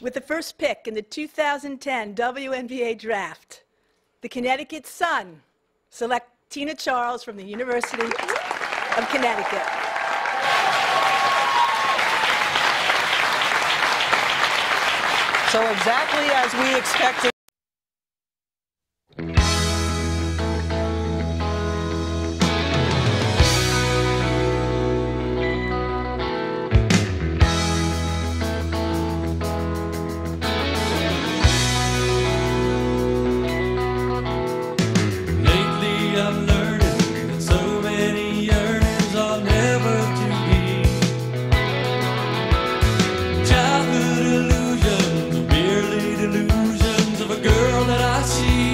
With the first pick in the 2010 WNBA draft, the Connecticut Sun select Tina Charles from the University of Connecticut. So exactly as we expected. 街。